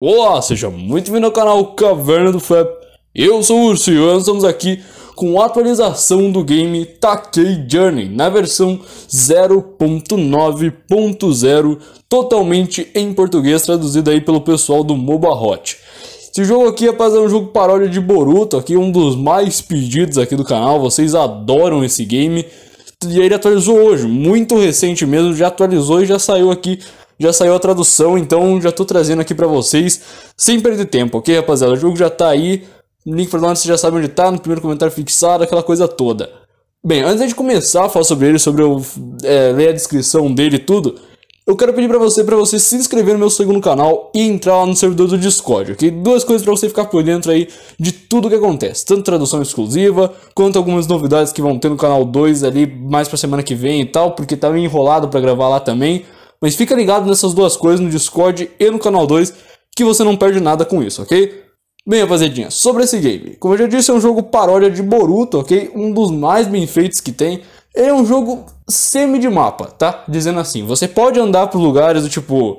Olá, seja muito bem-vindo ao canal Caverna do Flap. Eu sou o Urso e nós estamos aqui com a atualização do game Takei Journey na versão 0.9.0, totalmente em português, traduzido aí pelo pessoal do MobaHot. Esse jogo aqui, é um jogo paródia de Boruto, aqui um dos mais pedidos aqui do canal, vocês adoram esse game. E ele atualizou hoje, muito recente mesmo, já atualizou e já saiu aqui já saiu a tradução, então já tô trazendo aqui para vocês, sem perder tempo, ok, rapaziada? O jogo já tá aí, link pra download você já sabe onde tá, no primeiro comentário fixado, aquela coisa toda. Bem, antes de começar a falar sobre ele, sobre eu é, ler a descrição dele e tudo, eu quero pedir para você, para você se inscrever no meu segundo canal e entrar lá no servidor do Discord, ok? Duas coisas para você ficar por dentro aí de tudo que acontece, tanto tradução exclusiva, quanto algumas novidades que vão ter no canal 2 ali mais pra semana que vem e tal, porque tá meio enrolado para gravar lá também. Mas fica ligado nessas duas coisas no Discord e no canal 2 que você não perde nada com isso, ok? Bem, rapaziadinha, sobre esse game. Como eu já disse, é um jogo paródia de Boruto, ok? Um dos mais bem feitos que tem. É um jogo semi de mapa, tá? Dizendo assim, você pode andar por lugares do tipo,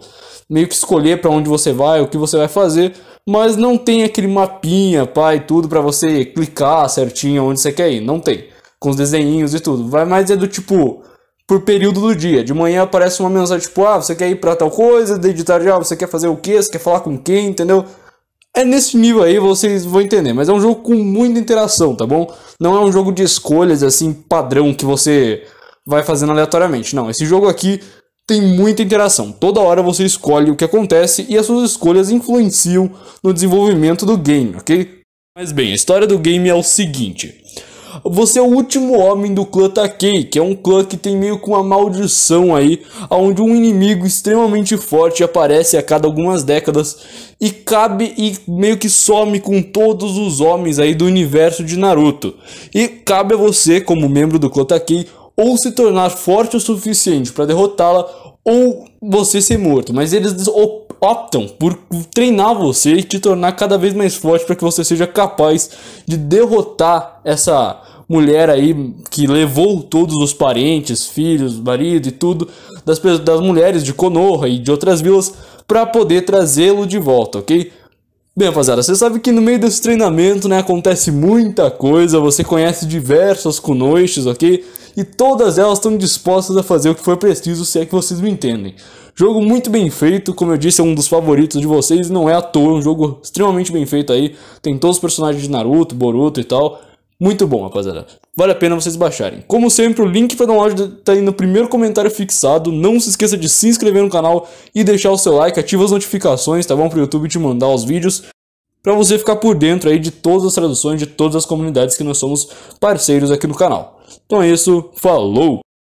meio que escolher para onde você vai, o que você vai fazer, mas não tem aquele mapinha, pai, tudo para você clicar certinho onde você quer ir, não tem. Com os desenhinhos e tudo. Vai mais é do tipo, por período do dia. De manhã aparece uma mensagem tipo, ah, você quer ir pra tal coisa, de tarde, ah, você quer fazer o quê? Você quer falar com quem, entendeu? É nesse nível aí, vocês vão entender, mas é um jogo com muita interação, tá bom? Não é um jogo de escolhas assim padrão que você vai fazendo aleatoriamente. Não, esse jogo aqui tem muita interação. Toda hora você escolhe o que acontece e as suas escolhas influenciam no desenvolvimento do game, ok? Mas bem, a história do game é o seguinte: você é o último homem do clã Takei, que é um clã que tem meio com uma maldição aí, onde um inimigo extremamente forte aparece a cada algumas décadas e cabe e meio que some com todos os homens aí do universo de Naruto. E cabe a você, como membro do clã Takei, ou se tornar forte o suficiente para derrotá-la, ou você ser morto. Mas eles optam por treinar você e te tornar cada vez mais forte para que você seja capaz de derrotar essa mulher aí que levou todos os parentes, filhos, marido e tudo das, das mulheres de Konoha e de outras vilas para poder trazê-lo de volta, ok? Bem, rapaziada, você sabe que no meio desse treinamento, né, acontece muita coisa, você conhece diversas kunoichis, ok? E todas elas estão dispostas a fazer o que for preciso, se é que vocês me entendem. Jogo muito bem feito, como eu disse, é um dos favoritos de vocês, não é à toa, é um jogo extremamente bem feito aí. Tem todos os personagens de Naruto, Boruto e tal. Muito bom, rapaziada. Vale a pena vocês baixarem. Como sempre, o link para download tá aí no primeiro comentário fixado. Não se esqueça de se inscrever no canal e deixar o seu like, ativa as notificações, tá bom? Para o YouTube te mandar os vídeos. Para você ficar por dentro aí de todas as traduções de todas as comunidades que nós somos parceiros aqui no canal. Então é isso, falou!